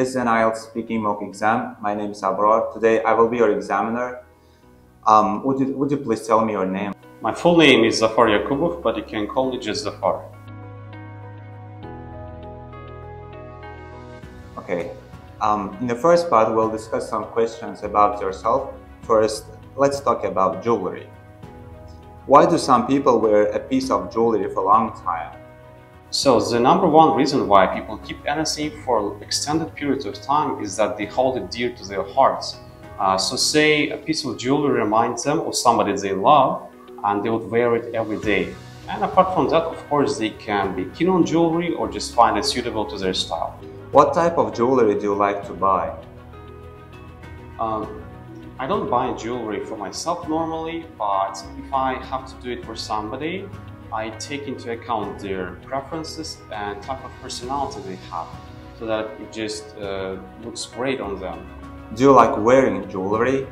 This is an IELTS speaking mock exam. My name is Abror. Today I will be your examiner. Um, would, you, would you please tell me your name? My full name is Zafar Yakubov, but you can call me just Zafar. Okay. Um, in the first part, we'll discuss some questions about yourself. First, let's talk about jewelry. Why do some people wear a piece of jewelry for a long time? So the number one reason why people keep anything for extended periods of time is that they hold it dear to their hearts. Uh, so say a piece of jewelry reminds them of somebody they love and they would wear it every day. And apart from that, of course, they can be keen on jewelry or just find it suitable to their style. What type of jewelry do you like to buy? Um, I don't buy jewelry for myself normally, but if I have to do it for somebody, I take into account their preferences and type of personality they have so that it just uh, looks great on them. Do you like wearing jewelry?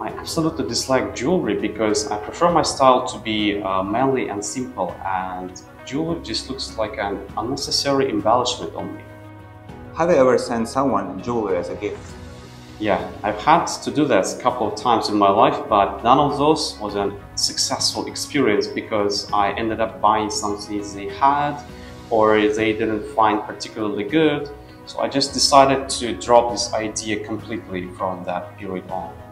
I absolutely dislike jewelry because I prefer my style to be uh, manly and simple and jewelry just looks like an unnecessary embellishment on me. Have you ever sent someone jewelry as a gift? Yeah, I've had to do that a couple of times in my life, but none of those was a successful experience because I ended up buying something they had or they didn't find particularly good. So I just decided to drop this idea completely from that period on.